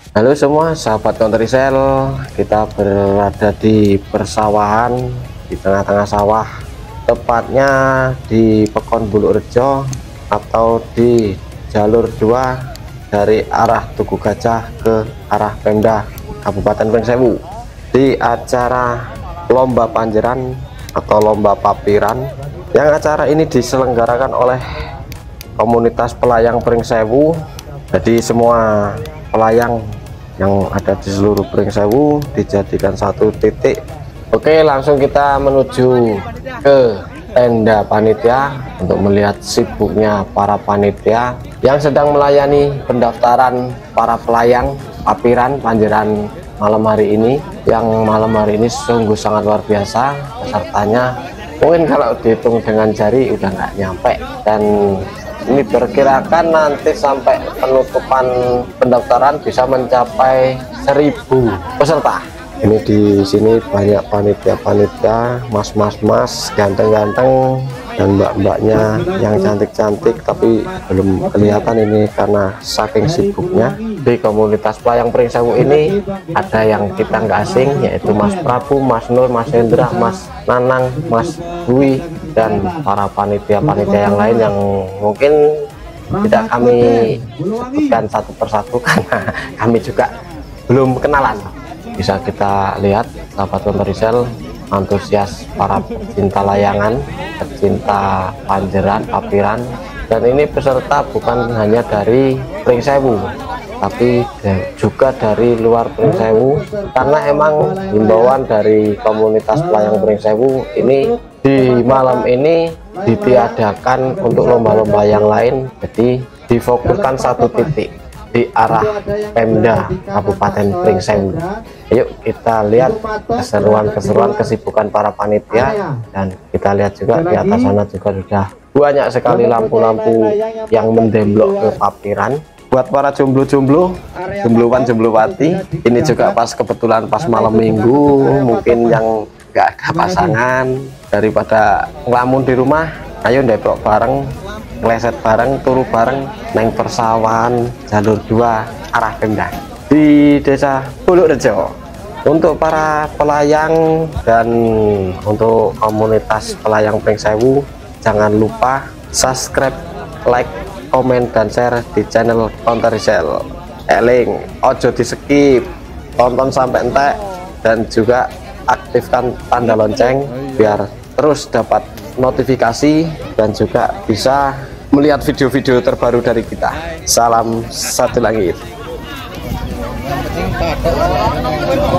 Halo semua sahabat kontrisel kita berada di persawahan di tengah-tengah sawah. Tepatnya di Pekon Rejo atau di jalur 2 dari arah Tugu Gajah ke arah Pemda Kabupaten Pringsewu di acara lomba panjeran atau lomba papiran yang acara ini diselenggarakan oleh komunitas pelayang Pringsewu jadi semua pelayang yang ada di seluruh Pringsewu dijadikan satu titik. Oke langsung kita menuju ke tenda panitia untuk melihat sibuknya para panitia yang sedang melayani pendaftaran para pelayang papiran panjeran malam hari ini yang malam hari ini sungguh sangat luar biasa pesertanya. Mungkin kalau dihitung dengan jari udah nggak nyampe dan ini perkirakan nanti sampai penutupan pendaftaran bisa mencapai 1000 peserta. Ini di sini banyak panitia-panitia mas-mas mas ganteng-ganteng dan mbak-mbaknya yang cantik-cantik tapi belum kelihatan ini karena saking sibuknya. Di komunitas pelayang Pringsewu ini ada yang kita nggak asing yaitu Mas Prabu, Mas Nur, Mas Hendra, Mas Nanang, Mas Dwi dan para panitia-panitia yang lain yang mungkin tidak kami sebutkan satu persatu karena kami juga belum kenalan. Bisa kita lihat sahabat Kontorisel antusias para pecinta layangan pecinta panjeran papiran. Dan ini peserta bukan hanya dari Pringsewu tapi juga dari luar Pringsewu karena emang himbauan dari komunitas pelayang Pringsewu ini di malam ini ditiadakan untuk lomba-lomba yang lain jadi difokuskan satu titik di arah Pemda Kabupaten Pringsewu. Yuk kita lihat keseruan-keseruan kesibukan para panitia dan kita lihat juga di atas sana juga sudah banyak sekali lampu-lampu yang mendemblok ke papiran buat para jomblo-jomblo jombloan jomblowati ini juga pas kebetulan pas malam minggu mungkin yang enggak ada pasangan. Daripada ngelamun di rumah ayo deprok bareng ngeleset bareng turu bareng neng persawahan jalur 2 arah Pemda di desa Buluk Rejo untuk para pelayang dan untuk komunitas pelayang Pringsewu jangan lupa subscribe like komen dan share di channel Counter eling ojo di skip tonton sampai entek dan juga aktifkan tanda lonceng biar terus dapat notifikasi dan juga bisa melihat video-video terbaru dari kita. Salam satu langit.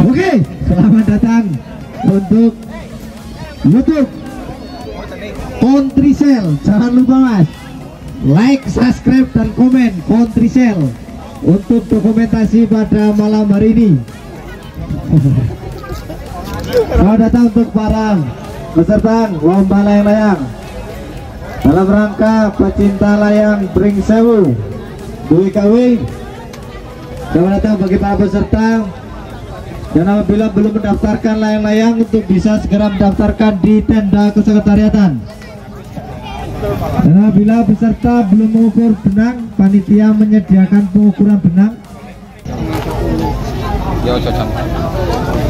Oke, selamat datang untuk YouTube Countrysell. Jangan lupa mas, like, subscribe dan komen Countrysell untuk dokumentasi pada malam hari ini. Selamat datang untuk para peserta lomba layang-layang. Dalam rangka pecinta layang Bring Sewu Kawing selamat datang bagi para peserta dan apabila belum mendaftarkan layang-layang untuk bisa segera mendaftarkan di tenda kesekretariatan. Dan apabila peserta belum mengukur benang panitia menyediakan pengukuran benang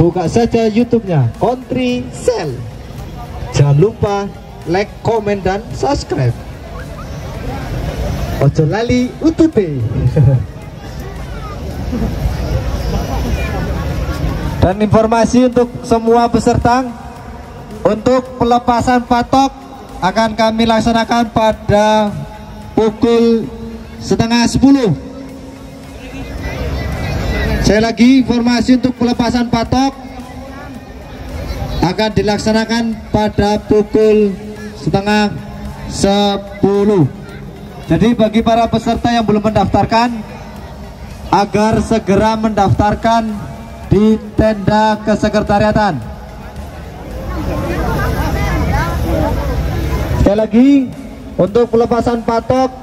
buka saja YouTube-nya Country Cell. Jangan lupa like, komen, dan subscribe. Ojo lali UTP. dan informasi untuk semua peserta untuk pelepasan patok akan kami laksanakan pada pukul setengah sepuluh saya lagi informasi untuk pelepasan patok akan dilaksanakan pada pukul setengah sepuluh. Jadi bagi para peserta yang belum mendaftarkan agar segera mendaftarkan di tenda kesekretariatan. Sekali lagi untuk pelepasan patok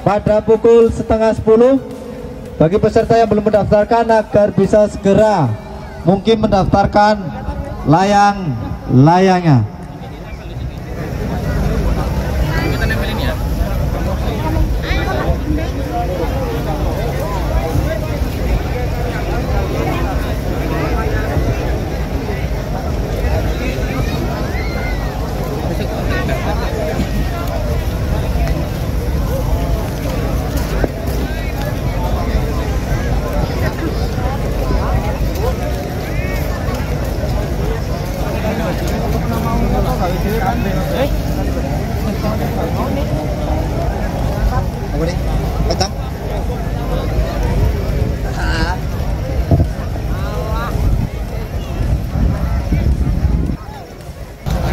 pada pukul setengah sepuluh bagi peserta yang belum mendaftarkan agar bisa segera mungkin mendaftarkan layang-layangnya.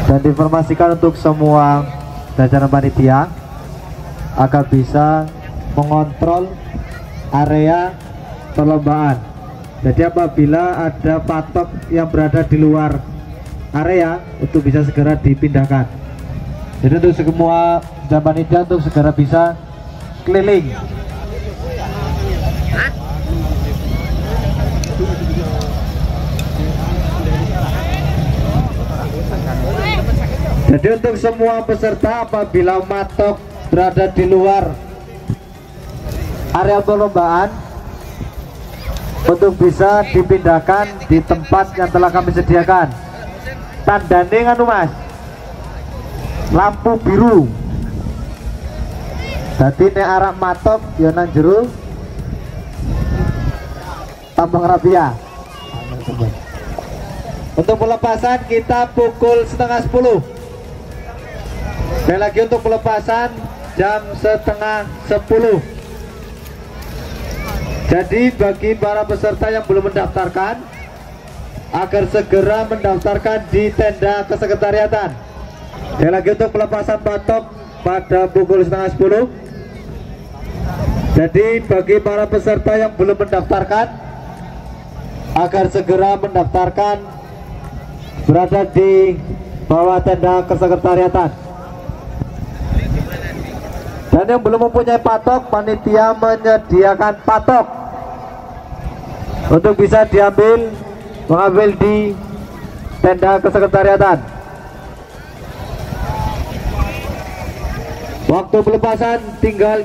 Dan diinformasikan untuk semua jajaran panitia agar bisa mengontrol area perlombaan. Jadi apabila ada patok yang berada di luar area untuk bisa segera dipindahkan. Jadi untuk semua jajaran panitia untuk segera bisa keliling Jadi untuk semua peserta apabila matok berada di luar area perlombaan untuk bisa dipindahkan di tempat yang telah kami sediakan. Tandane nganu Mas. Lampu biru. Jadi nek arah matok ya nang jero Tambang Rabia. Untuk pelepasan kita pukul setengah sepuluh. Sekali lagi untuk pelepasan jam setengah sepuluh. Jadi bagi para peserta yang belum mendaftarkan agar segera mendaftarkan di tenda kesekretariatan. Sekali lagi untuk pelepasan patok pada pukul setengah sepuluh. Jadi bagi para peserta yang belum mendaftarkan agar segera mendaftarkan berada di bawah tenda kesekretariatan. Yang belum mempunyai patok, panitia menyediakan patok untuk bisa diambil, mengambil di tenda kesekretariatan. Waktu pelepasan tinggal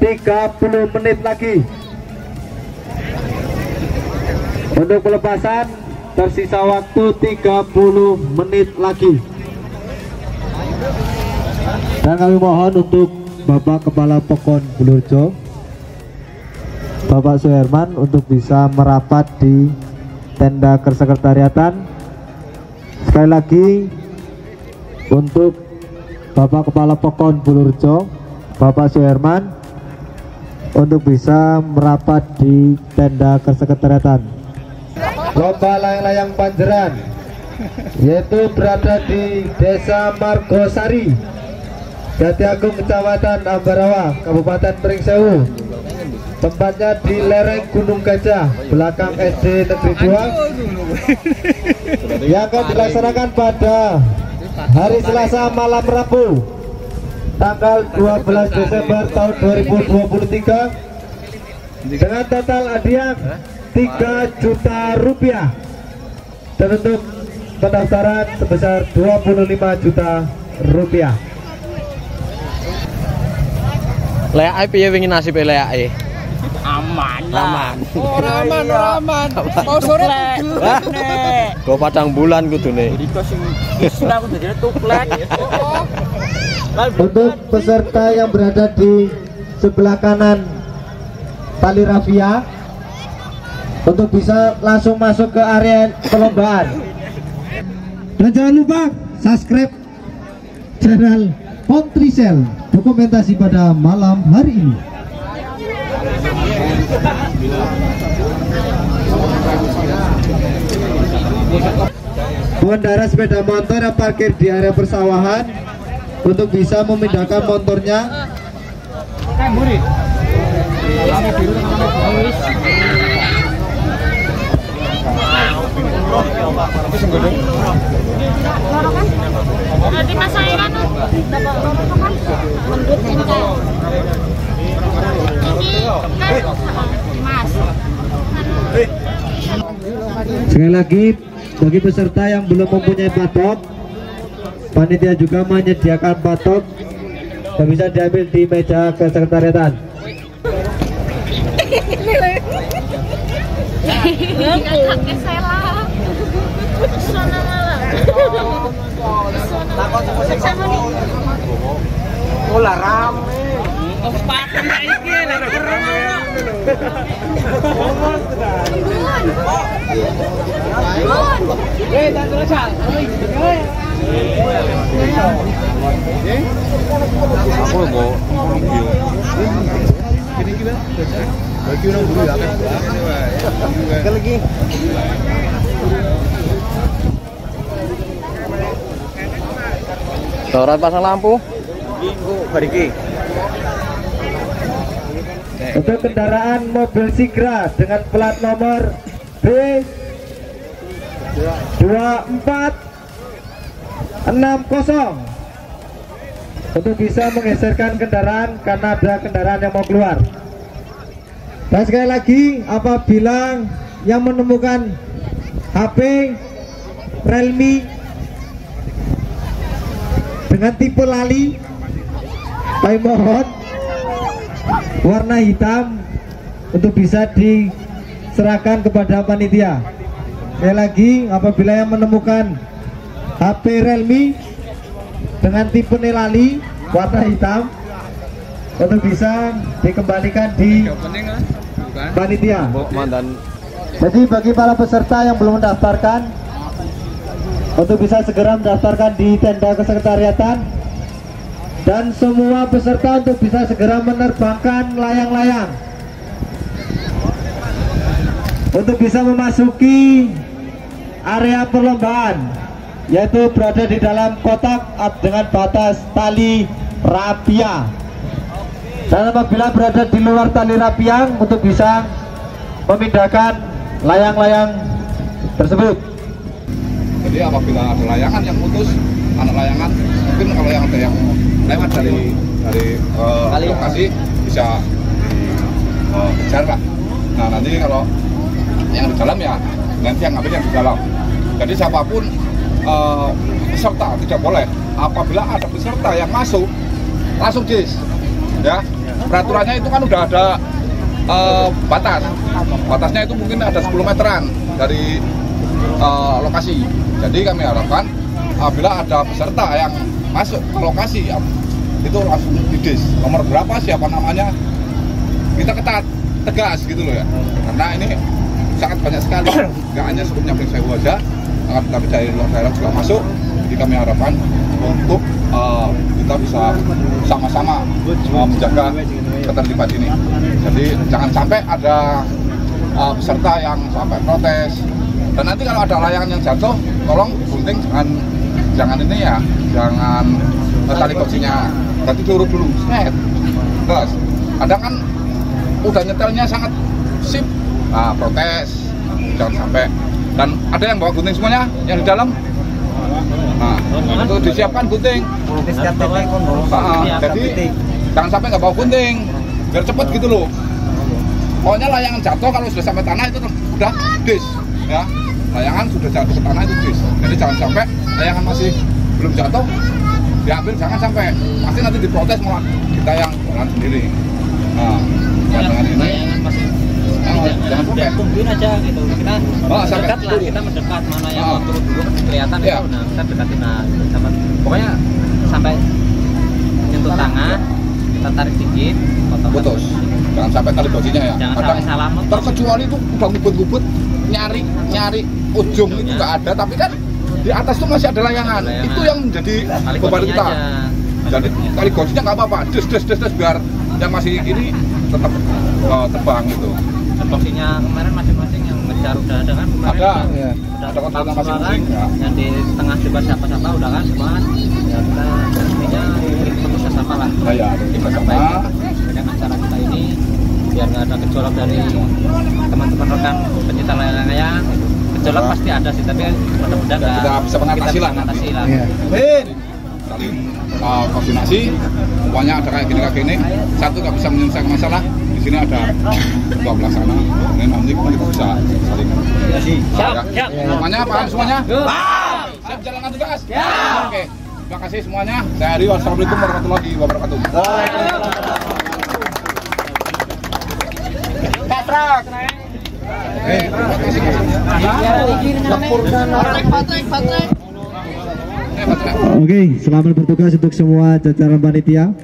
30 menit lagi. Untuk pelepasan tersisa waktu 30 menit lagi. Dan kami mohon untuk Bapak Kepala Pokon Bulurjo Bapak Suherman untuk bisa merapat di tenda kesekretariatan sekali lagi untuk Bapak Kepala Pokon Bulurjo Bapak Suherman untuk bisa merapat di tenda kesekretariatan lomba layang-layang panjeran yaitu berada di Desa Margosari Jati Agung Kecamatan Ambarawa Kabupaten Pringsewu. Tempatnya di lereng Gunung Gajah belakang SD Negeri 2 yang akan dilaksanakan pada hari Selasa malam Rabu tanggal 12 Desember tahun 2023 dengan total hadiah 3 juta rupiah. Dan untuk pendaftaran sebesar 25 juta rupiah Leak ae piye wingi nasib leake? aman Aman. ora aman ora aman. Mau sore nek? Go padang bulan kudune. Riko sing istilah aku dadi tuklek. Untuk peserta yang berada di sebelah kanan tali rafia untuk bisa langsung masuk ke area perlombaan. Dan jangan lupa subscribe channel Pontrisel dokumentasi pada malam hari ini. Pengendara sepeda motor yang parkir di area persawahan untuk bisa memindahkan motornya Kan kan ini ini kan Sekali lagi bagi peserta yang belum mempunyai patok, panitia juga menyediakan patok yang bisa diambil di meja kesekretariatan. sana malah sama nih Bola rame. Orang pasang lampu. Untuk kendaraan mobil Sigra dengan plat nomor B 2460 untuk bisa menggeserkan kendaraan karena ada kendaraan yang mau keluar. Dan sekali lagi apabila yang menemukan HP Realme dengan tipe lali. Kami mohon warna hitam untuk bisa diserahkan kepada panitia. Sekali lagi apabila yang menemukan HP Realme dengan tipe nelali warna hitam untuk bisa dikembalikan di panitia. Jadi bagi para peserta yang belum mendaftarkan untuk bisa segera mendaftarkan di tenda kesekretariatan. Dan semua peserta untuk bisa segera menerbangkan layang-layang. Untuk bisa memasuki area perlombaan yaitu berada di dalam kotak dengan batas tali rapia. Dan apabila berada di luar tali rapiang untuk bisa memindahkan layang-layang tersebut Jadi apabila ada layangan yang putus, anak layangan mungkin kalau yang ada yang lewat dari dari eh, lokasi bisa eh, kejar lah. Nah nanti kalau yang di dalam ya nanti yang ambil yang di dalam. Jadi siapa pun eh, peserta tidak boleh apabila ada peserta yang masuk langsung dis ya peraturannya itu kan udah ada eh, batas batasnya itu mungkin ada 10 meteran dari eh, lokasi. Jadi kami harapkan apabila ada peserta yang masuk ke lokasi ya, itu langsung didis. Nomor berapa siapa namanya kita ketat tegas gitu loh ya. Karena ini sangat banyak sekali. Nggak hanya sebelumnya Pring Sewu aja akan tapi dari luar daerah juga masuk. Jadi kami harapkan untuk eh, kita bisa sama-sama eh, menjaga ketertiban ini. Jadi jangan sampai ada eh, peserta yang sampai protes dan nanti kalau ada layangan yang jatuh tolong gunting jangan jangan ini ya jangan tali kuncinya berarti diurut dulu. Set. Terus kadang kan udah nyetelnya sangat sip. Nah protes. Jangan sampai. Dan ada yang bawa gunting semuanya? Yang di dalam? Nah itu disiapkan gunting. Nah, jadi jangan sampai nggak bawa gunting. Biar cepet gitu loh. Pokoknya layangan jatuh kalau sudah sampai tanah itu udah dis ya layangan sudah jatuh ke tanah itu dis jadi jangan sampai layangan masih belum jatuh diambil jangan sampai. Pasti nanti diprotes malah kita yang jalan sendiri. Nah dengan ini. Oh, jangan sampai. Tungguin aja gitu. Kita Oh, sampai. mendekat lah kita mendekat mana yang Oh. mau turun dulu kelihatan Iya. itu nah kita dekatin nah sama pokoknya sampai nyentuh tangan kita tarik dikit potong. Putus. Jangan sampai tali bodinya ya. Jangan kadang sampai salah terkecuali itu udah ngubut-ngubut nyari nyari ujung itu nggak ada tapi kan di atas tuh masih ada layangan, Layangan. itu yang menjadi beban kita. jadi tali gosinya nggak apa-apa. Des des des des biar yang masih ini tetap eh, terbang gitu. Tupoksinya kemarin masing-masing yang ngejar udah ada kan kemarin? Ada, udah Ada semua masing-masing, kan ya. yang di tengah juga siapa-siapa udah kan semua kan? Ya kita bikin penuh sama lah. Nah ya kita perbaiki dengan acara kita ini biar nggak ada gejolak dari teman-teman rekan pencinta layang-layang gejolak pasti ada sih tapi mudah-mudahan nggak Kita bisa mengatasi lah. mengatasi lah. Iya. saling uh, koordinasi. Pokoknya ada kayak gini kayak gini satu nggak bisa menyelesaikan masalah. Di sini ada dua pelaksana ini nanti kita bisa saling siap ya. siap. Semuanya paham semuanya? Siap. Jalankan tugas. Oke. Terima kasih semuanya. Saya Rio assalamualaikum warahmatullahi wabarakatuh. Eh, terima kasih. Oke, selamat bertugas untuk semua jajaran panitia.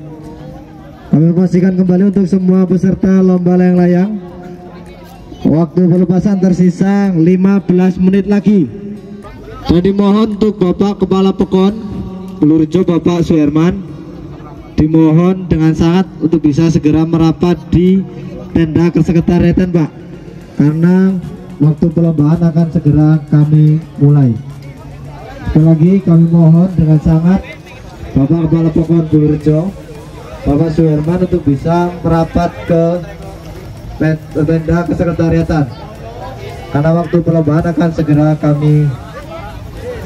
Kami memastikan kembali untuk semua peserta lomba layang-layang. Waktu pelepasan tersisa 15 menit lagi. Jadi mohon untuk Bapak Kepala Pekon Pelurjo Bapak Suherman dimohon dengan sangat untuk bisa segera merapat di tenda kesekretariatan Pak karena waktu perlombaan akan segera kami mulai. Sekali lagi kami mohon dengan sangat Bapak Kepala Pokon Bulurjo Bapak Suherman untuk bisa merapat ke tenda kesekretariatan karena waktu perlombaan akan segera kami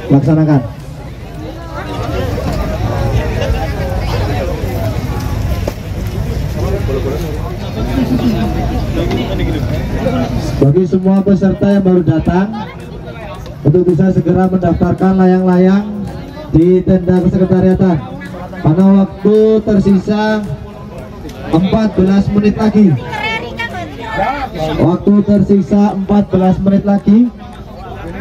laksanakan bagi semua peserta yang baru datang untuk bisa segera mendaftarkan layang-layang di tenda kesekretariatan. Karena waktu tersisa 14 menit lagi. Waktu tersisa 14 menit lagi.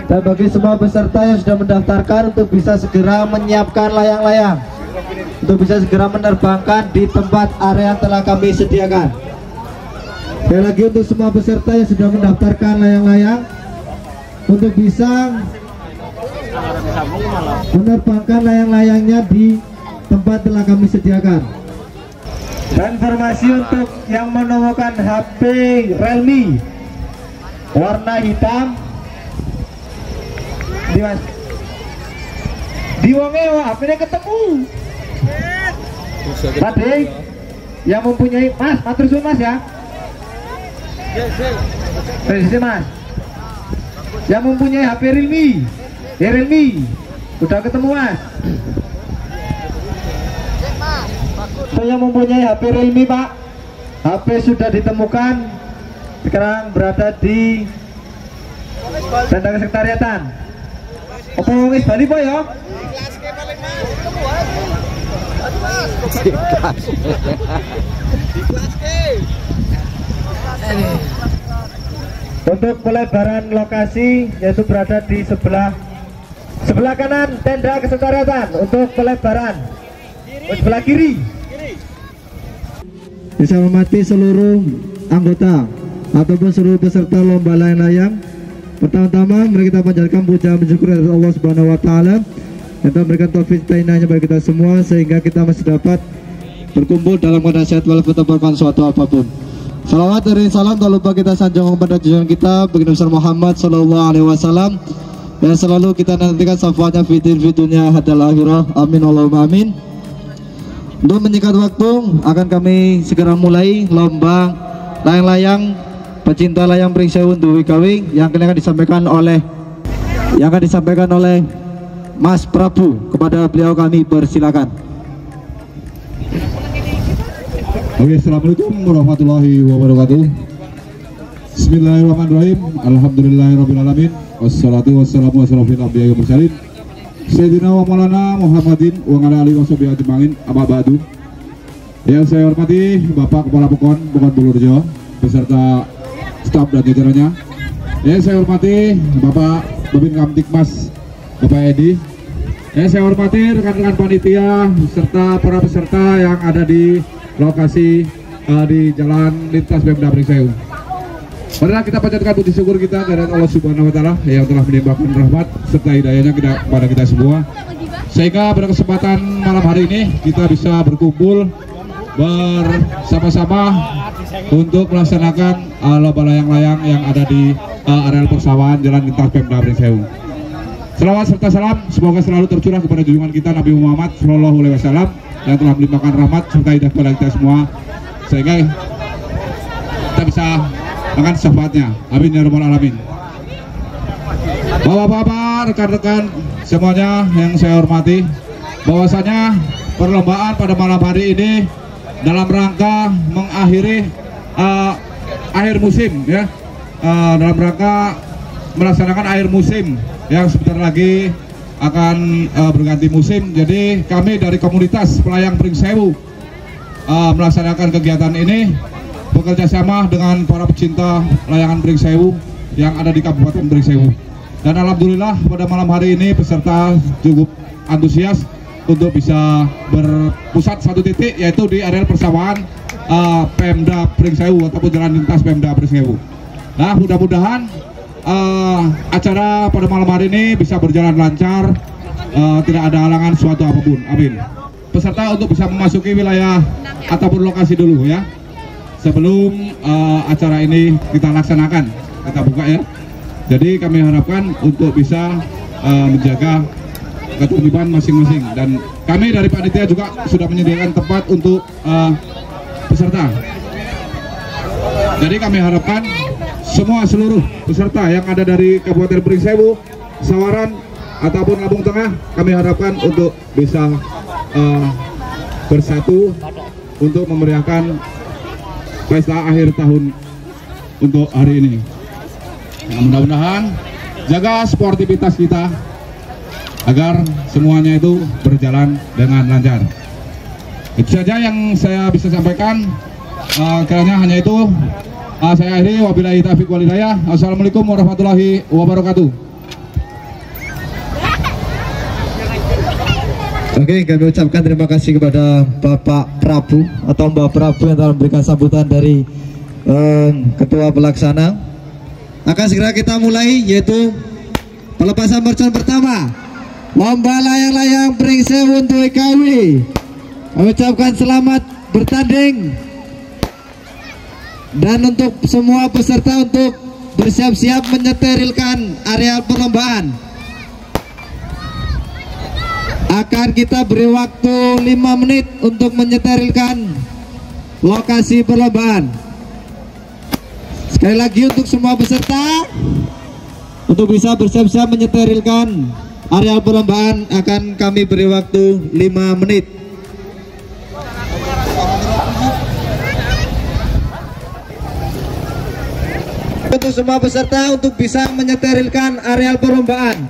Dan bagi semua peserta yang sudah mendaftarkan untuk bisa segera menyiapkan layang-layang. Untuk bisa segera menerbangkan di tempat area yang telah kami sediakan Sekali lagi untuk semua peserta yang sudah mendaftarkan layang-layang untuk bisa menerbangkan layang-layangnya di tempat telah kami sediakan. Dan informasi untuk yang menemukan HP Realme warna hitam di mas di wonge wah HP-nya ketemu. Tadi yang mempunyai mas matur mas ya sini mas yang mempunyai HP Realme. Ya Realme. Udah ketemu mas saya mempunyai HP Realme pak. HP sudah ditemukan. Sekarang berada di tenda kesekretariatan apa wis bali po ya Untuk pelebaran lokasi yaitu berada di sebelah sebelah kanan tenda kesekretariatan untuk pelebaran sebelah kiri. Bisa memati seluruh anggota ataupun seluruh peserta lomba layang-layang. Pertama-tama mari kita panjatkan puja bersyukur atas Allah Subhanahu wa taala yang telah memberikan taufik tainahnya bagi kita semua sehingga kita masih dapat berkumpul dalam keadaan sehat walaupun melakukan suatu apa pun. Salawat dari salam tak lupa kita sanjung kepada junjungan kita Baginda besar Muhammad Sallallahu Alaihi Wasallam. Yang selalu kita nantikan syafaatnya fitin fitunya hadal akhirah. Amin Allahumma amin. Untuk menyingkat waktu akan kami segera mulai lomba layang-layang pecinta layang Pringseun Dewi Kawing yang akan disampaikan oleh yang akan disampaikan oleh Mas Prabu. Kepada beliau kami persilakan. Oke, Assalamualaikum warahmatullahi wabarakatuh. Bismillahirrahmanirrahim. Alhamdulillahirrahmanirrahim. Wassalatu wassalamu wassalamu ala nabiyyi wa mursalin. Sayyidina wa maulana Muhammadin wa ala alihi wa sahbihi ajma'in. Amma ba'du. Yang saya hormati Bapak Kepala Pekon Pekon Bulurjo beserta staf dan jajarannya. Yang saya hormati Bapak Babin Kamtikmas Bapak Edi. Yang saya hormati rekan-rekan panitia serta para peserta yang ada di lokasi uh, di jalan lintas Pemda Pringsewu. Marilah kita panjatkan puji syukur kita dari Allah Subhanahu wa taala yang telah menimpakan rahmat serta hidayahnya kepada kita semua. Sehingga pada kesempatan malam hari ini kita bisa berkumpul bersama-sama untuk melaksanakan uh, lomba layang-layang yang ada di uh, areal persawahan Jalan Lintas Pemda Pringsewu. Selawat serta salam semoga selalu tercurah kepada junjungan kita Nabi Muhammad Shallallahu Alaihi Wasallam yang telah melimpahkan rahmat serta hidayah kepada kita semua. Sehingga kita bisa makan syafaatnya. Amin ya rabbal alamin. Bapak-bapak, rekan-rekan semuanya yang saya hormati, bahwasanya perlombaan pada malam hari ini dalam rangka mengakhiri uh, akhir musim ya, uh, dalam rangka melaksanakan akhir musim. Yang sebentar lagi akan uh, berganti musim. Jadi kami dari komunitas pelayang Pringsewu uh, melaksanakan kegiatan ini bekerja sama dengan para pecinta layangan Pringsewu yang ada di Kabupaten Pringsewu. Dan alhamdulillah pada malam hari ini peserta cukup antusias untuk bisa berpusat satu titik yaitu di area persawahan uh, Pemda Pringsewu ataupun jalan lintas Pemda Pringsewu. Nah, mudah-mudahan uh, acara pada malam hari ini bisa berjalan lancar, uh, tidak ada halangan suatu apa pun. Amin. Peserta untuk bisa memasuki wilayah ataupun lokasi dulu ya. Sebelum uh, acara ini kita laksanakan, kita buka ya. Jadi kami harapkan untuk bisa uh, menjaga ketertiban masing-masing dan kami dari panitia juga sudah menyediakan tempat untuk uh, peserta. Jadi kami harapkan semua seluruh peserta yang ada dari Kabupaten Pringsewu, Sawaran ataupun Lampung Tengah, kami harapkan untuk bisa uh, bersatu untuk memeriahkan pesta akhir tahun untuk hari ini. Nah, mudah-mudahan jaga sportivitas kita agar semuanya itu berjalan dengan lancar. Itu saja yang saya bisa sampaikan. Uh, kiranya hanya itu. Uh, saya akhiri wabillahi taufiq walhidayah. Assalamualaikum warahmatullahi wabarakatuh. Oke, kami ucapkan terima kasih kepada Bapak Prabu atau Mbak Prabu yang telah memberikan sambutan dari eh, Ketua Pelaksana. Akan segera kita mulai yaitu pelepasan mercon pertama. Lomba layang-layang Pringsewu untuk IKW. Kami ucapkan selamat bertanding dan untuk semua peserta untuk bersiap-siap menyeterilkan area perlombaan. Akan kita beri waktu 5 menit untuk menyeterilkan lokasi perlombaan. Sekali lagi untuk semua peserta untuk bisa bersiap-siap menyeterilkan area perlombaan akan kami beri waktu 5 menit untuk semua peserta untuk bisa menyeterilkan areal perlombaan.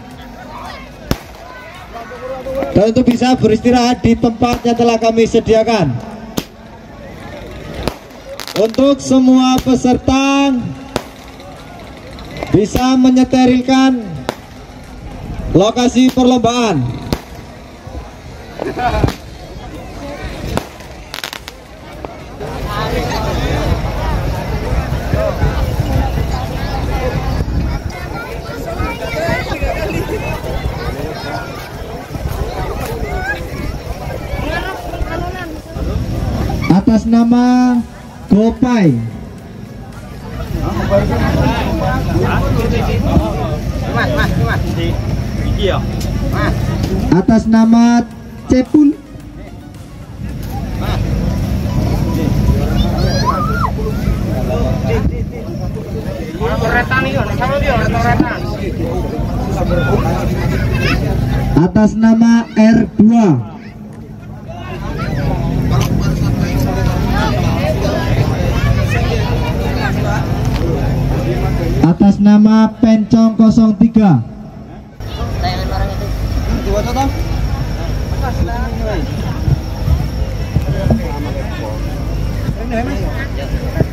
Dan untuk bisa beristirahat di tempat yang telah kami sediakan. Untuk semua peserta bisa menyeterilkan lokasi perlombaan atas nama. Mas. atas nama Cepul atas nama R2 atas nama 03 Ini, Mas.